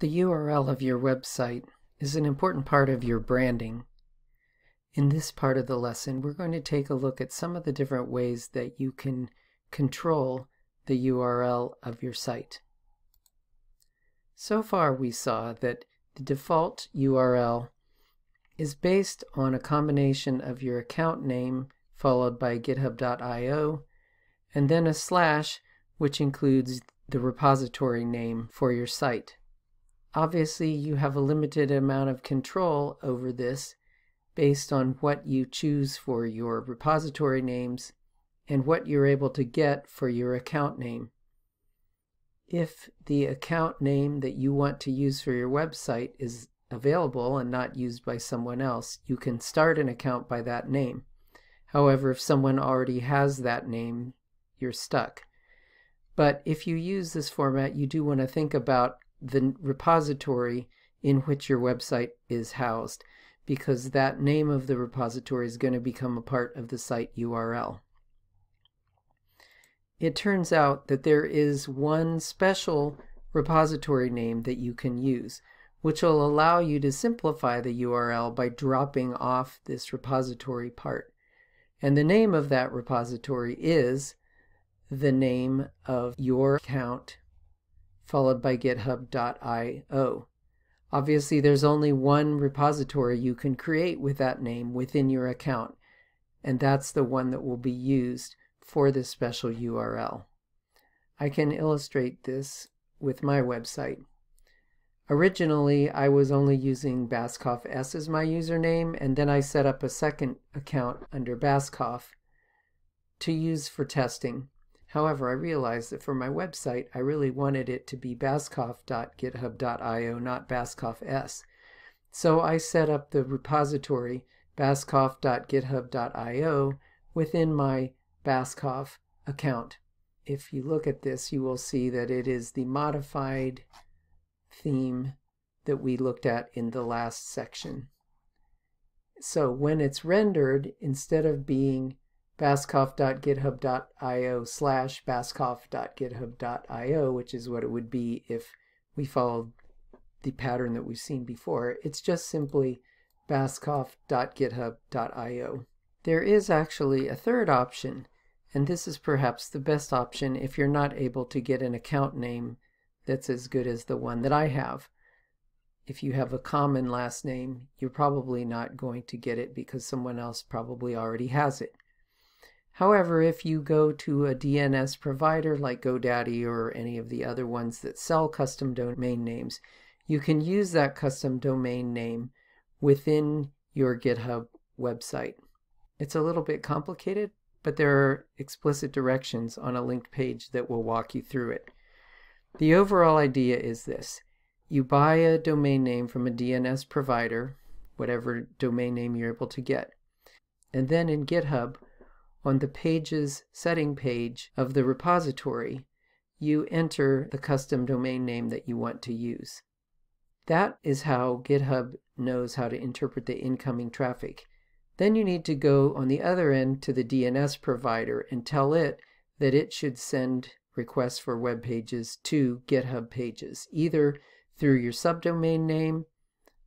The URL of your website is an important part of your branding. In this part of the lesson, we're going to take a look at some of the different ways that you can control the URL of your site. So far we saw that the default URL is based on a combination of your account name followed by github.io and then a slash which includes the repository name for your site. Obviously, you have a limited amount of control over this based on what you choose for your repository names and what you're able to get for your account name. If the account name that you want to use for your website is available and not used by someone else, you can start an account by that name. However, if someone already has that name, you're stuck. But if you use this format, you do want to think about the repository in which your website is housed because that name of the repository is going to become a part of the site URL. It turns out that there is one special repository name that you can use, which will allow you to simplify the URL by dropping off this repository part. And the name of that repository is the name of your account followed by github.io. Obviously, there's only one repository you can create with that name within your account, and that's the one that will be used for this special URL. I can illustrate this with my website. Originally, I was only using Baskauf S as my username, and then I set up a second account under Baskauf to use for testing. However, I realized that for my website, I really wanted it to be baskauf.github.io, not baskauf.s. So I set up the repository baskauf.github.io within my Baskauf account. If you look at this, you will see that it is the modified theme that we looked at in the last section. So when it's rendered, instead of being baskauf.github.io slash baskauf.github.io, which is what it would be if we followed the pattern that we've seen before. It's just simply baskauf.github.io. There is actually a third option, and this is perhaps the best option if you're not able to get an account name that's as good as the one that I have. If you have a common last name, you're probably not going to get it because someone else probably already has it. However, if you go to a DNS provider like GoDaddy or any of the other ones that sell custom domain names, you can use that custom domain name within your GitHub website. It's a little bit complicated, but there are explicit directions on a linked page that will walk you through it. The overall idea is this. You buy a domain name from a DNS provider, whatever domain name you're able to get. And then in GitHub, on the pages setting page of the repository, you enter the custom domain name that you want to use. That is how GitHub knows how to interpret the incoming traffic. Then you need to go on the other end to the DNS provider and tell it that it should send requests for web pages to GitHub pages, either through your subdomain name,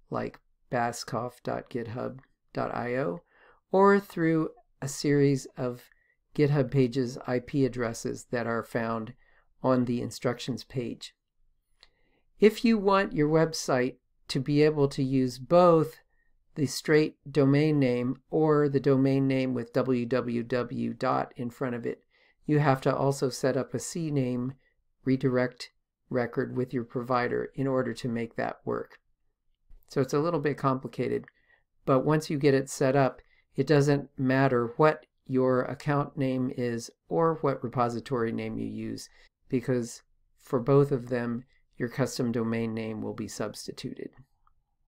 like baskauf.github.io, or through a series of GitHub pages IP addresses that are found on the instructions page. If you want your website to be able to use both the straight domain name or the domain name with www dot in front of it, you have to also set up a CNAME redirect record with your provider in order to make that work. So it's a little bit complicated, but once you get it set up, it doesn't matter what your account name is or what repository name you use because for both of them, your custom domain name will be substituted.